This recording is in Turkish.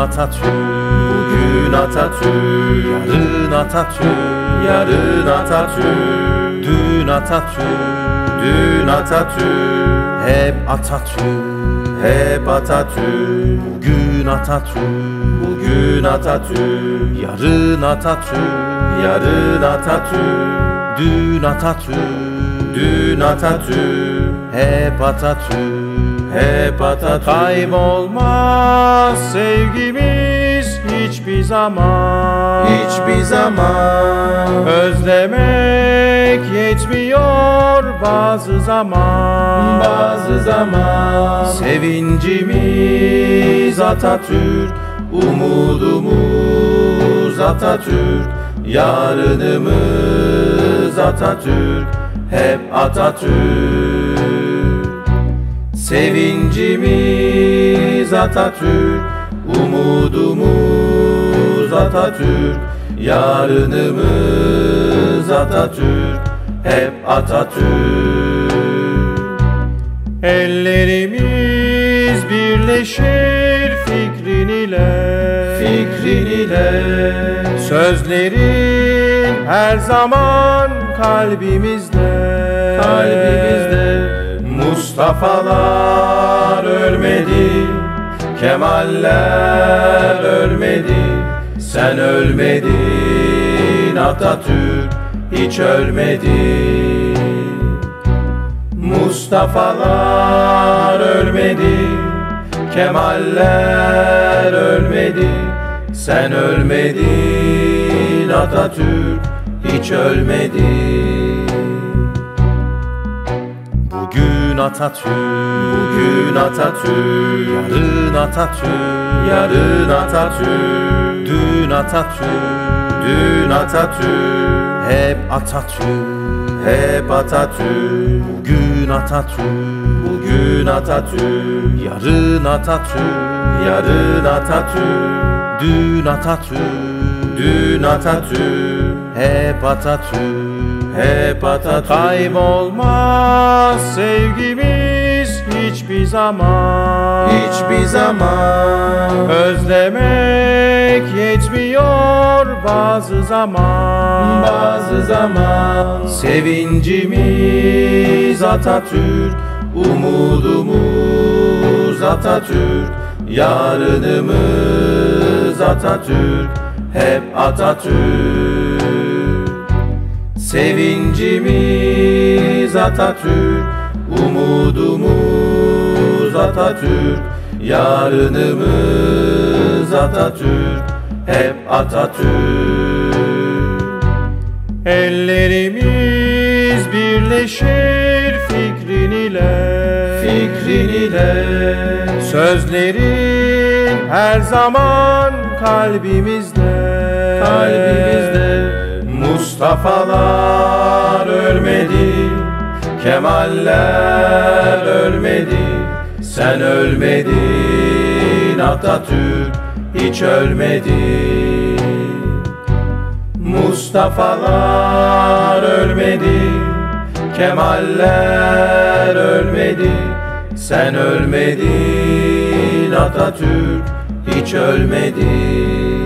Atatürk Bugün Atatürk Yarın Atatürk Yarın Atatürk. Dün Atatürk Dün Atatürk. Hep Atatürk Hep Atatürk. Bugün Atatürk Bugün Atatürk. Yarın Atatürk Yarın Atatürk. Dün Atatürk Dün Atatürk Hep Atatürk. Hep Atatürk. Kaybolmaz sevgimiz hiçbir zaman. Hiçbir zaman. Özlemek yetmiyor bazı zaman. Bazı zaman. Sevincimiz Atatürk Umudumuz Atatürk Yarınımız Atatürk Hep Atatürk. Sevincimiz Atatürk Umudumuz Atatürk Yarınımız Atatürk Hep Atatürk. Ellerimiz birleşir fikrin ile Fikrin ile. Sözlerin her zaman kalbimizde. Kalbimizde Mustafa'lar ölmedi Kemaller ölmedi. Sen ölmedin Atatürk hiç ölmedi. Mustafa'lar ölmedi Kemaller ölmedi. Sen ölmedin Atatürk hiç ölmedi. Bugün Atatürk Bugün Atatürk. Yarın Atatürk Yarın Atatürk. Dün Atatürk Dün Atatürk. Hep Atatürk hep Atatürk. Bugün Atatürk Bugün Atatürk. Yarın Atatürk Yarın Atatürk. Dün Atatürk Dün Atatürk Hep Atatürk Hep Atatürk Kaybolmaz sevgimiz hiçbir zaman. Hiçbir zaman. Özlemek yetmiyor bazı zaman. Bazı zaman. Sevincimiz Atatürk Umudumuz Atatürk. Yarınımız Atatürk Hep Atatürk Sevincimiz Atatürk Umudumuz Atatürk Yarınımız Atatürk Hep Atatürk. Ellerimiz birleşir fikrin ile Fikrin ile. Sözlerin her zaman kalbimizde Kalbimizde Mustafa'lar ölmedi Kemaller ölmedi. Sen ölmedin Atatürk hiç ölmedi. Mustafa'lar ölmedi Kemaller ölmedi. Sen ölmedin Atatürk hiç ölmedi